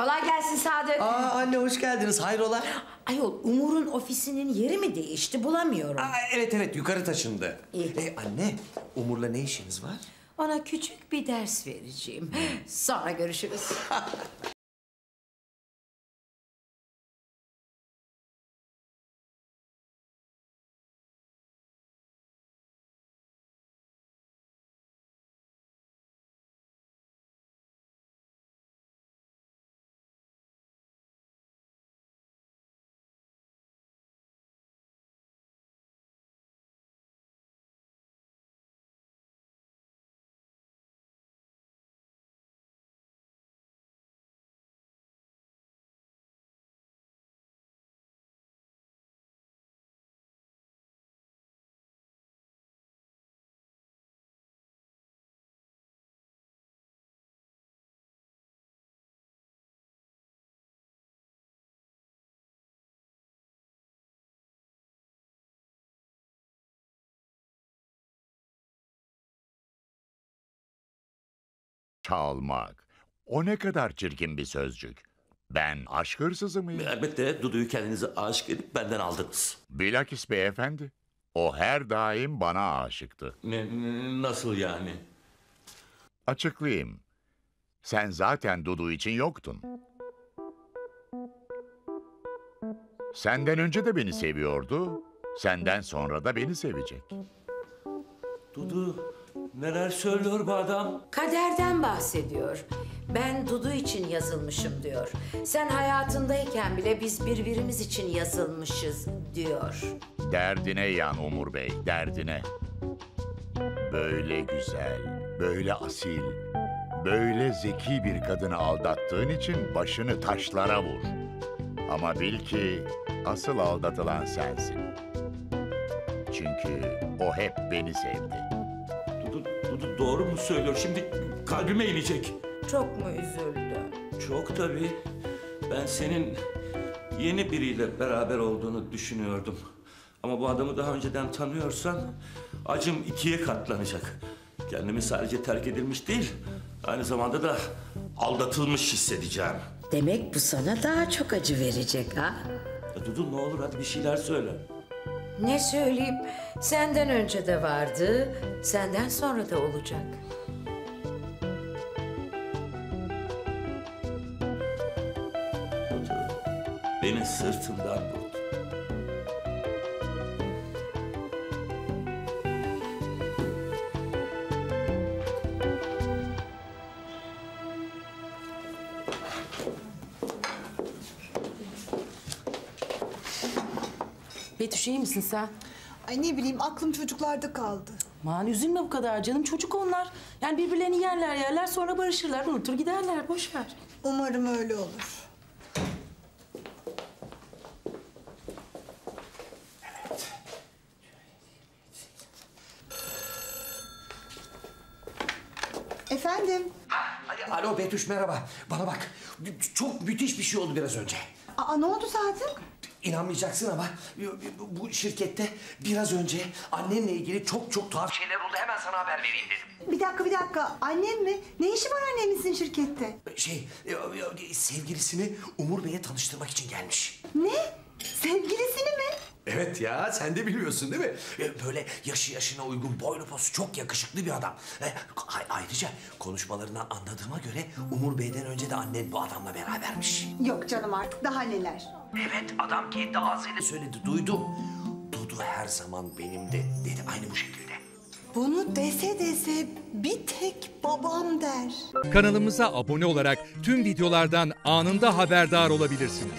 Kolay gelsin Sadık. Aa anne hoş geldiniz. Hayrola? Ayol Umur'un ofisinin yeri mi değişti bulamıyorum. Aa, evet evet yukarı taşındı. İyi. E, anne Umur'la ne işiniz var? Ona küçük bir ders vereceğim. Sonra görüşürüz. Çalmak. O ne kadar çirkin bir sözcük. Ben aşk hırsızı mıyım? Elbette Dudu'yu kendinize aşık edip benden aldınız. Bilakis beyefendi. O her daim bana aşıktı. Ne, ne- nasıl yani? Açıklayayım. Sen zaten Dudu için yoktun. Senden önce de beni seviyordu. Senden sonra da beni sevecek. Dudu neler söylüyor bu adam? Kaderden bahsediyor. Ben Dudu için yazılmışım diyor. Sen hayatındayken bile biz birbirimiz için yazılmışız diyor. Derdine yan Umur Bey, derdine. Böyle güzel, böyle asil, böyle zeki bir kadını aldattığın için başını taşlara vur. Ama bil ki asıl aldatılan sensin. Çünkü o hep beni sevdi. Dudu, Dudu doğru mu söylüyor? Şimdi kalbime inecek. Çok mu üzüldü? Çok tabii. Ben senin yeni biriyle beraber olduğunu düşünüyordum. Ama bu adamı daha önceden tanıyorsan acım ikiye katlanacak. Kendimi sadece terk edilmiş değil, aynı zamanda da aldatılmış hissedeceğim. Demek bu sana daha çok acı verecek ha? Ya Dudu ne olur hadi bir şeyler söyle. Ne söyleyeyim? Senden önce de vardı, senden sonra da olacak. Beni sırtından vurdu. Betüş iyi misin sen? Ay ne bileyim aklım çocuklarda kaldı. Aman üzülme bu kadar canım çocuk onlar. Yani birbirlerini yerler yerler sonra barışırlar unutur giderler boş ver. Umarım öyle olur. Efendim? Alo Betüş merhaba. Bana bak. Çok müthiş bir şey oldu biraz önce. Aa ne oldu Sadık? İnanmayacaksın ama bu- şirkette biraz önce annenle ilgili çok çok tuhaf şeyler oldu. Hemen sana haber vereyim dedim. Bir dakika bir dakika. Annem mi? Ne işi var annemizin şirkette? Şey, e, e, sevgilisini Umur Bey'e tanıştırmak için gelmiş. Ne? Sevgilisini mi? Evet ya, sen de biliyorsun değil mi? E, Böyle yaşı yaşına uygun, boylu posu çok yakışıklı bir adam. E, a- Ayrıca konuşmalarından anladığıma göre Umur Bey'den önce de annen bu adamla berabermiş. Yok canım artık daha neler. Evet, adam kendi ağzıyla söyledi, duydum. Dudu her zaman benimdi, dedi aynı bu şekilde. Bunu dese dese bir tek babam der. Kanalımıza abone olarak tüm videolardan anında haberdar olabilirsiniz.